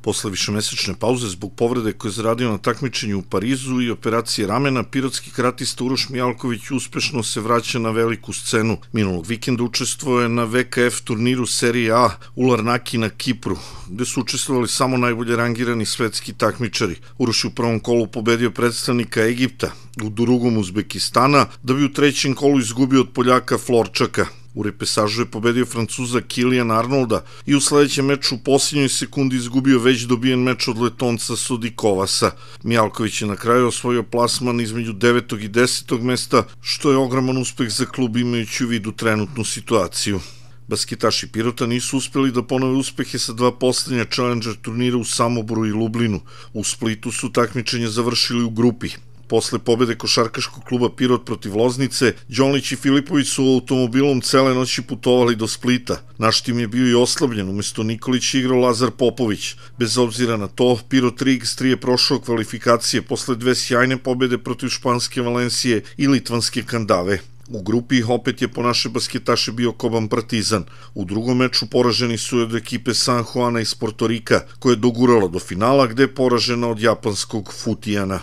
Posle višemesečne pauze zbog povrede koje je zaradio na takmičenju u Parizu i operacije ramena, pirotski kratista Uroš Mijalković uspešno se vraća na veliku scenu. Minulog vikenda učestvuje na VKF turniru serije A u Larnaki na Kipru, gde su učestvovali samo najbolje rangirani svetski takmičari. Uroš je u prvom kolu pobedio predstavnika Egipta, u drugom Uzbekistana, da bi u trećem kolu izgubio od Poljaka Florčaka. U repesažu je pobedio Francuza Kilian Arnolda i u sledećem meču u posljednjoj sekundi izgubio već dobijen meč od letonca Sodikovasa. Mijalković je na kraju osvojio plasman između 9. i 10. mesta, što je ogroman uspeh za klub imajući u vidu trenutnu situaciju. Basketaši Pirota nisu uspeli da ponove uspehe sa dva posljednja Challenger turnira u Samoboru i Lublinu. U Splitu su takmičenje završili u grupi. Posle pobjede košarkaškog kluba Pirot protiv Loznice, Đonlić i Filipović su automobilom cele noći putovali do Splita. Naš tim je bio i oslabljen, umjesto Nikolić igrao Lazar Popović. Bez obzira na to, Pirot 3x3 je prošao kvalifikacije posle dve sjajne pobede protiv Španske Valencije i Litvanske Kandave. U grupi opet je po naše basketaše bio Koban Partizan. U drugom meču poraženi su od ekipe San Juana iz Portorika, koja je dogurala do finala gde je poražena od japanskog Futijana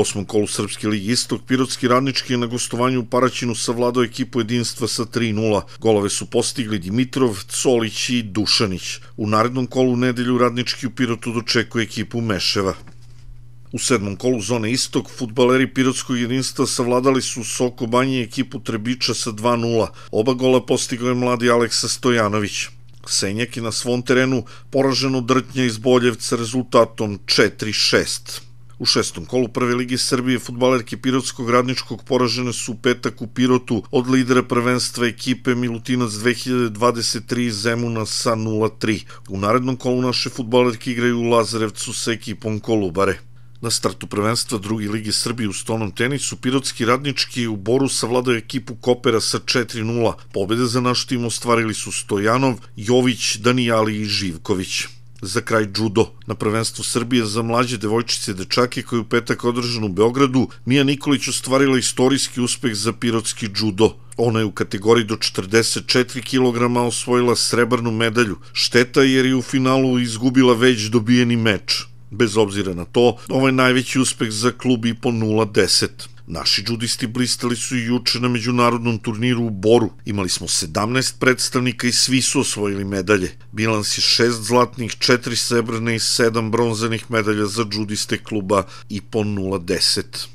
osmom kolu Srpske ligi Istok, Pirotski radnički je na gostovanju u Paraćinu savladao ekipu jedinstva sa 3-0. Golove su postigli Dimitrov, Colić i Dušanić. U narednom kolu nedelju radnički u Pirotu dočekuje ekipu Meševa. U sedmom kolu zone Istok, futbaleri Pirotskog jedinstva savladali su Soko Banje ekipu Trebiča sa 2-0. Oba gola postigao je mladi Aleksa Stojanović. Senjak je na svom terenu poraženo drtnja iz Boljevca rezultatom 4-6. U šestom kolu Prve ligi Srbije futbalerke Pirotskog radničkog poražene su u petak u Pirotu od lidera prvenstva ekipe Milutinac 2023 Zemuna sa 0-3. U narednom kolu naše futbalerke igraju u Lazarevcu sa ekipom Kolubare. Na startu prvenstva drugi ligi Srbije u stonom tenisu, Pirotski radnički u Boru savladao ekipu Kopera sa 4-0. Pobjede za naš tim ostvarili su Stojanov, Jović, Danijali i Živković za kraj judo. Na prvenstvu Srbije za mlađe devojčice i dečake koji u petak održan u Beogradu, Mija Nikolić ostvarila istorijski uspeh za pirotski judo. Ona je u kategoriji do 44 kg osvojila srebrnu medalju. Šteta jer je u finalu izgubila već dobijeni meč. Bez obzira na to, ovo je najveći uspeh za klub i po 0-10. Naši džudisti blistali su i juče na međunarodnom turniru u Boru. Imali smo 17 predstavnika i svi su osvojili medalje. Bilans je 6 zlatnih, 4 srebrne i 7 bronzanih medalja za džudiste kluba i po 0-10.